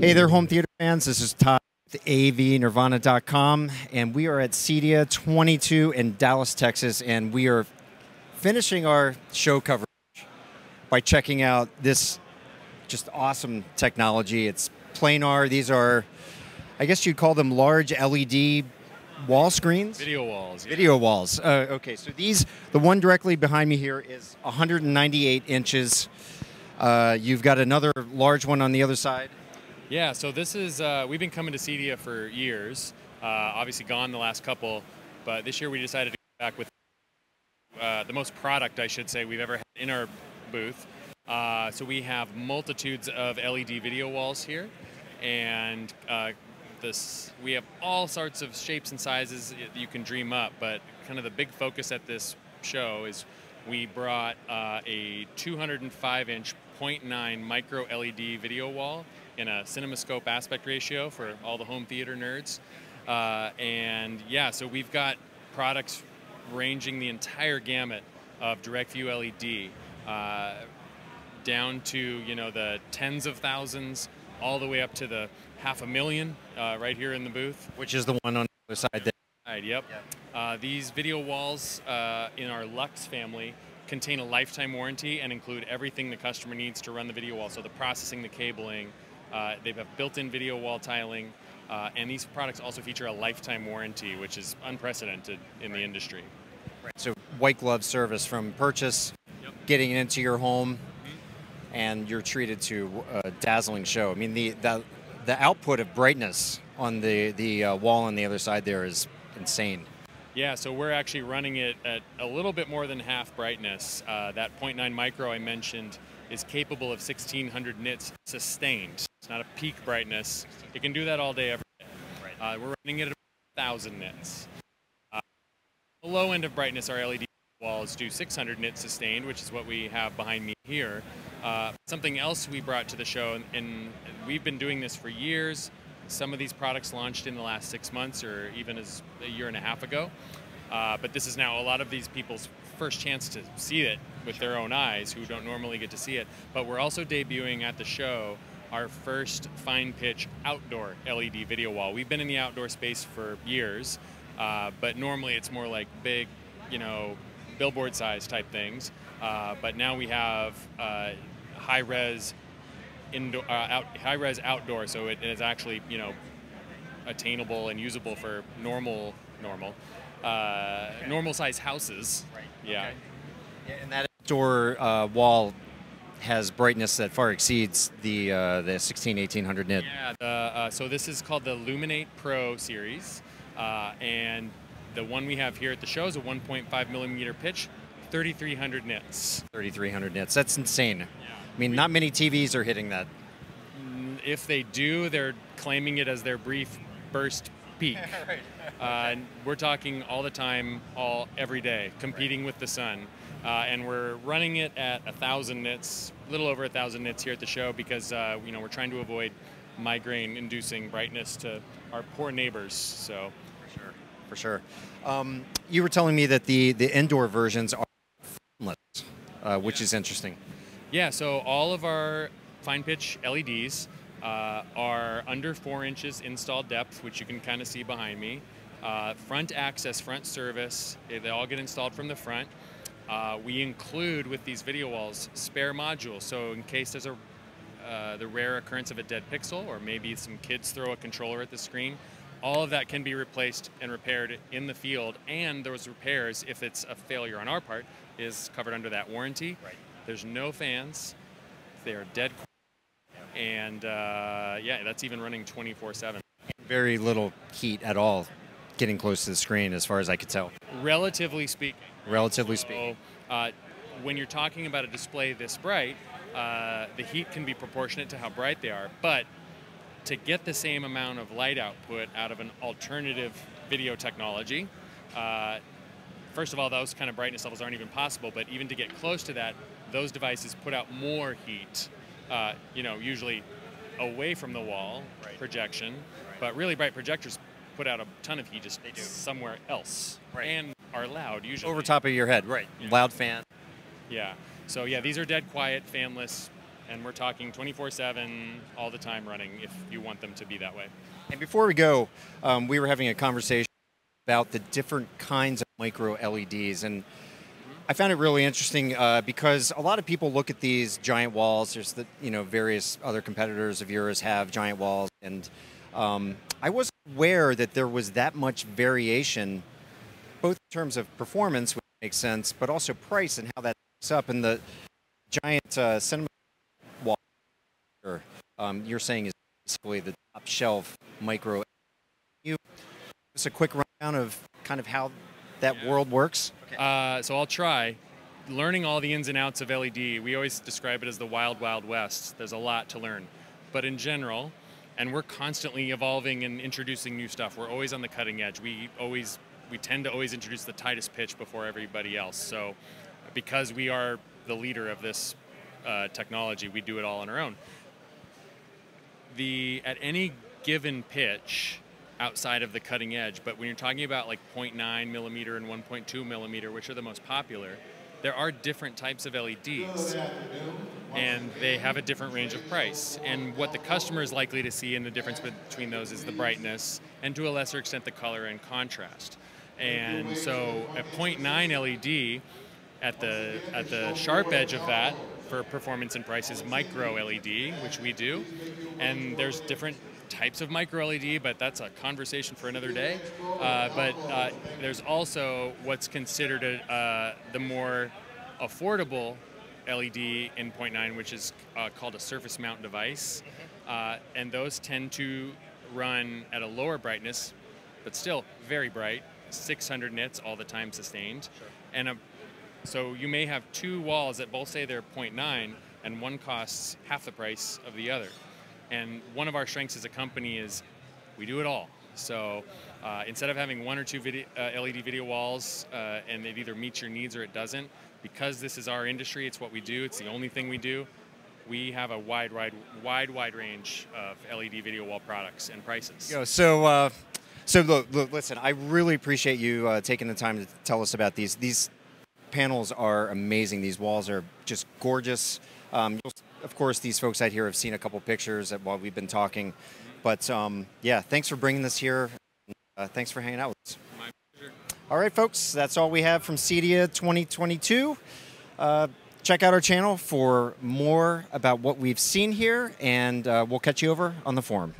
Hey there, home theater fans. This is Todd with AVNirvana.com, and we are at CEDIA 22 in Dallas, Texas, and we are finishing our show coverage by checking out this just awesome technology. It's Planar. These are, I guess you'd call them large LED wall screens. Video walls. yeah. Video walls. Uh, okay, so these, the one directly behind me here is 198 inches. Uh, you've got another large one on the other side. Yeah, so this is, uh, we've been coming to CEDIA for years. Uh, obviously gone the last couple, but this year we decided to go back with uh, the most product, I should say, we've ever had in our booth. Uh, so we have multitudes of LED video walls here, and uh, this we have all sorts of shapes and sizes you can dream up. But kind of the big focus at this show is we brought uh, a 205-inch 0.9 micro LED video wall in a CinemaScope aspect ratio for all the home theater nerds. Uh, and yeah, so we've got products ranging the entire gamut of direct view LED, uh, down to you know the tens of thousands, all the way up to the half a million uh, right here in the booth. which is the one on the other side there. Right, yep. Uh, these video walls uh, in our Luxe family contain a lifetime warranty and include everything the customer needs to run the video wall. So the processing, the cabling, uh, they have built-in video wall tiling, uh, and these products also feature a lifetime warranty, which is unprecedented in the industry. Right. So white glove service from purchase, Yep. getting it into your home, and you're treated to a dazzling show. I mean, the the, the output of brightness on the the uh, wall on the other side there is insane. Yeah, so we're actually running it at a little bit more than half brightness. Uh, that 0.9 micro I mentioned is capable of 1600 nits sustained. It's not a peak brightness. It can do that all day, every day. Uh, we're running it at 1000 nits. Uh, the low end of brightness, our LED walls do 600 nits sustained, which is what we have behind me here. Uh, something else we brought to the show, and, and we've been doing this for years. Some of these products launched in the last six months or even as a year and a half ago. Uh, but this is now a lot of these people's first chance to see it with their own eyes who don't normally get to see it. But we're also debuting at the show our first fine pitch outdoor LED video wall. We've been in the outdoor space for years, uh, but normally it's more like big, you know, billboard size type things. Uh, but now we have uh, high res indoor, uh, out, high res outdoor, so it is actually you know attainable and usable for normal normal uh, normal size houses. Right. Yeah. Yeah, and that outdoor uh, wall has brightness that far exceeds the uh, the 16 1800 nit. Yeah. The, uh, so this is called the Luminate Pro series, uh, and the one we have here at the show is a 1.5 millimeter pitch, 3,300 nits. 3300 nits. That's insane. Yeah. I mean, not many TVs are hitting that. Mm, If they do, they're claiming it as their brief burst peak. Uh, we're talking all the time, all every day, competing with the sun, uh, and we're running it at a thousand nits, a little over a thousand nits here at the show because uh, you know we're trying to avoid migraine-inducing brightness to our poor neighbors. So For sure. Um, you were telling me that the, the indoor versions are frameless, uh, which is interesting. yeah, so all of our fine pitch LEDs uh, are under four inches installed depth, which you can kind of see behind me. Uh, front access, front service, they they all get installed from the front. Uh, we include with these video walls spare modules, so in case there's a uh, the rare occurrence of a dead pixel, or maybe some kids throw a controller at the screen, all of that can be replaced and repaired in the field. And those repairs, if it's a failure on our part, is covered under that warranty. Right. There's no fans; they are dead. And uh, yeah, that's even running 24/7. Very little heat at all getting close to the screen, as far as I could tell, Relatively speaking. relatively speaking. Uh, when you're talking about a display this bright, uh, the heat can be proportionate to how bright they are. But to get the same amount of light output out of an alternative video technology, uh, first of all, those kind of brightness levels aren't even possible. But even to get close to that, those devices put out more heat. Uh, you know, usually away from the wall Right. projection, but really bright projectors put out a ton of heat just somewhere else Right. and are loud usually. Over top of your head, right? Yeah. Loud fan. Yeah. So yeah, these are dead quiet, fanless, and we're talking 24/7 all the time running if you want them to be that way. And before we go, um, we were having a conversation about the different kinds of micro LEDs, and I found it really interesting uh, because a lot of people look at these giant walls. There's the you know various other competitors of yours have giant walls, and um, I wasn't aware that there was that much variation, both in terms of performance, which makes sense, but also price and how that up. And the giant uh, cinema um, you're saying is basically the top shelf micro. You just a quick rundown of kind of how that Yeah. world works. Uh, so I'll try. Learning all the ins and outs of LED, we always describe it as the wild, wild west. There's a lot to learn. But in general, and we're constantly evolving and introducing new stuff. We're always on the cutting edge. We always, we tend to always introduce the tightest pitch before everybody else. So because we are the leader of this uh, technology, we do it all on our own. The at any given pitch, outside of the cutting edge. But when you're talking about like 0.9 millimeter and 1.2 millimeter, which are the most popular, there are different types of LEDs, and they have a different range of price. And what the customer is likely to see in the difference between those is the brightness, and to a lesser extent, the color and contrast. And so, a 0.9 LED at the at the sharp edge of that for performance and price is micro LED, which we do, and there's different types of micro LED, but that's a conversation for another day. Uh, but uh, there's also what's considered a, uh, the more affordable LED in 0.9, which is uh, called a surface mount device, uh, and those tend to run at a lower brightness, but still very bright, 600 nits all the time sustained, and a so you may have two walls that both say they're 0.9 and one costs half the price of the other. And one of our strengths as a company is we do it all. So uh, instead of having one or two video, uh, LED video walls uh, and it either meets your needs or it doesn't, because this is our industry, it's what we do, it's the only thing we do, we have a wide, wide, wide, wide range of LED video wall products and prices. Yo, so, uh, so look, look, listen. I really appreciate you uh, taking the time to tell us about these. These panels are amazing. These walls are just gorgeous. Um, of course, these folks out here have seen a couple pictures while we've been talking. But um, yeah, thanks for bringing this here. Uh, thanks for hanging out with us. My pleasure. All right, folks, that's all we have from CEDIA 2022. Uh, check out our channel for more about what we've seen here, and uh, we'll catch you over on the forum.